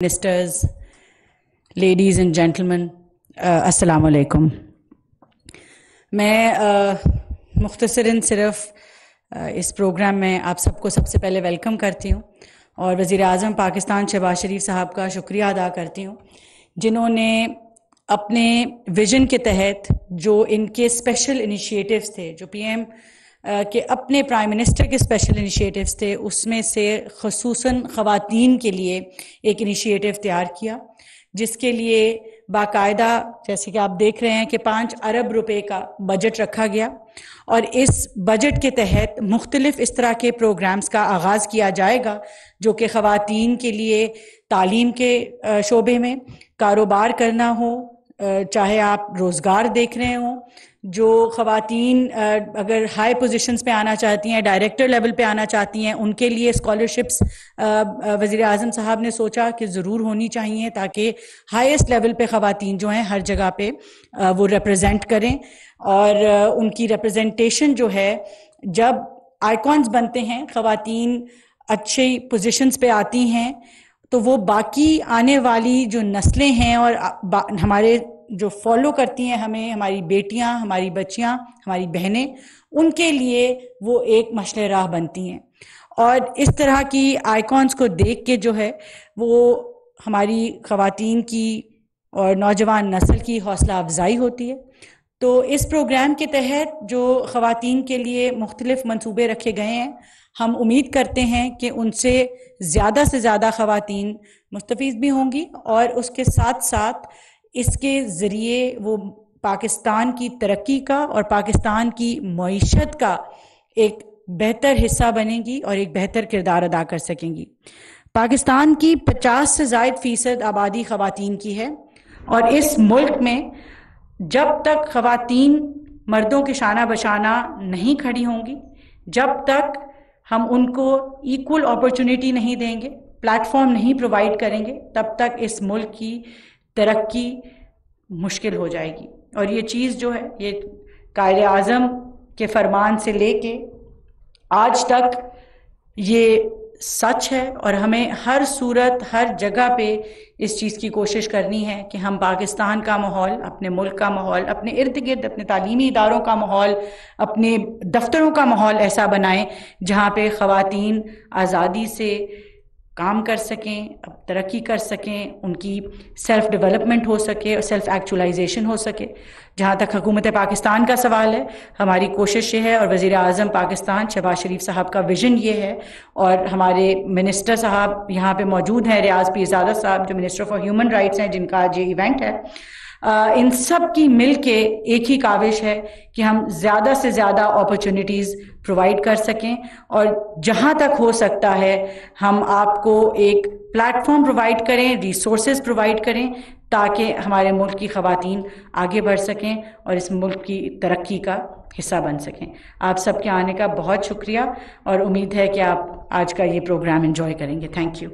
ministers, ladies and gentlemen, uh, अस्सलाम वालेकुम मैं uh, मुख्तसरन सिर्फ़ uh, इस प्रोग्राम में आप सबको सबसे पहले वेलकम करती हूँ और वज़ी अजम पाकिस्तान शहबाज शरीफ साहब का शुक्रिया अदा करती हूँ जिन्होंने अपने विजन के तहत जो इनके स्पेशल इनिशिएटिव्स थे जो पीएम कि अपने प्राइम मिनिस्टर के स्पेशल इनिशिएटिव्स थे, उसमें से खसूस ख़वातीन के लिए एक इनिशिएटिव तैयार किया, जिसके लिए बाकायदा, जैसे कि आप देख रहे हैं कि पाँच अरब रुपए का बजट रखा गया और इस बजट के तहत मुख्तलिफ़ इस तरह के प्रोग्राम्स का आगाज़ किया जाएगा, जो कि ख़वातीन के लिए तालीम के शोबे में कारोबार करना हो चाहे आप रोज़गार देख रहे हों जो ख़वातीन अगर हाई पोजीशंस पे आना चाहती हैं डायरेक्टर लेवल पे आना चाहती हैं, उनके लिए स्कॉलरशिप्स वज़ी अजम साहब ने सोचा कि ज़रूर होनी चाहिए ताकि हाईएस्ट लेवल पे ख़वातीन जो हैं हर जगह पे वो रिप्रेजेंट करें। और उनकी रिप्रेजेंटेशन जो है, जब आइकॉन्स बनते हैं, ख़वातीन अच्छी पोजिशंस पे आती हैं तो वो बाकी आने वाली जो नस्लें हैं और हमारे जो फॉलो करती हैं हमें, हमारी बेटियाँ, हमारी बच्चियाँ, हमारी बहनें, उनके लिए वो एक मशल राह बनती हैं। और इस तरह की आइकॉन्स को देख के जो है, वो हमारी खातन की और नौजवान नस्ल की हौसला अफजाई होती है। तो इस प्रोग्राम के तहत जो खातन के लिए मुख्तलिफ़ मनसूबे रखे गए हैं, हम उम्मीद करते हैं कि उनसे ज़्यादा से ज़्यादा खातन मुस्तफ़ भी होंगी और उसके साथ साथ इसके ज़रिए वो पाकिस्तान की तरक्की का और पाकिस्तान की मीशत का एक बेहतर हिस्सा बनेगी और एक बेहतर किरदार अदा कर सकेंगी। पाकिस्तान की 50 से जायद फ़ीसद आबादी ख़वातीन की है और इस मुल्क में जब तक ख़वातीन मर्दों के शाना बशाना नहीं खड़ी होंगी, जब तक हम उनको इक्वल अपॉर्चुनिटी नहीं देंगे प्लेटफॉर्म नहीं प्रोवाइड करेंगे, तब तक इस मुल्क की तरक्की मुश्किल हो जाएगी। और ये चीज़ जो है, ये कायद अज़म के फरमान से लेके आज तक ये सच है और हमें हर सूरत, हर जगह पे इस चीज़ की कोशिश करनी है कि हम पाकिस्तान का माहौल, अपने मुल्क का माहौल, अपने इर्द गिर्द अपने तालीमी इदारों का माहौल, अपने दफ्तरों का माहौल ऐसा बनाएँ जहाँ पे ख़वातीन आज़ादी से काम कर सकें तरक्की कर सकें, उनकी सेल्फ डेवलपमेंट हो सके और सेल्फ एक्चुलाइजेशन हो सके। जहाँ तक हुकूमत पाकिस्तान का सवाल है, हमारी कोशिश ये है और वज़ी अजम पाकिस्तान शहबाज शरीफ साहब का विजन ये है और हमारे मिनिस्टर साहब यहाँ पे मौजूद हैं, रियाज पीरजादा साहब, जो मिनिस्टर फॉर ह्यूमन राइट्स हैं, जिनका आज ये इवेंट है। इन सब की मिल के एक ही काविश है कि हम ज़्यादा से ज़्यादा अपॉर्चुनिटीज़ प्रोवाइड कर सकें और जहाँ तक हो सकता है, हम आपको एक प्लेटफॉर्म प्रोवाइड करें रिसोर्सेज प्रोवाइड करें, ताकि हमारे मुल्क की खातन आगे बढ़ सकें और इस मुल्क की तरक्की का हिस्सा बन सकें। आप सबके आने का बहुत शुक्रिया और उम्मीद है कि आप आज का ये प्रोग्राम इन्जॉय करेंगे। Thank you